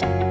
Bye.